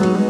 Mm-hmm.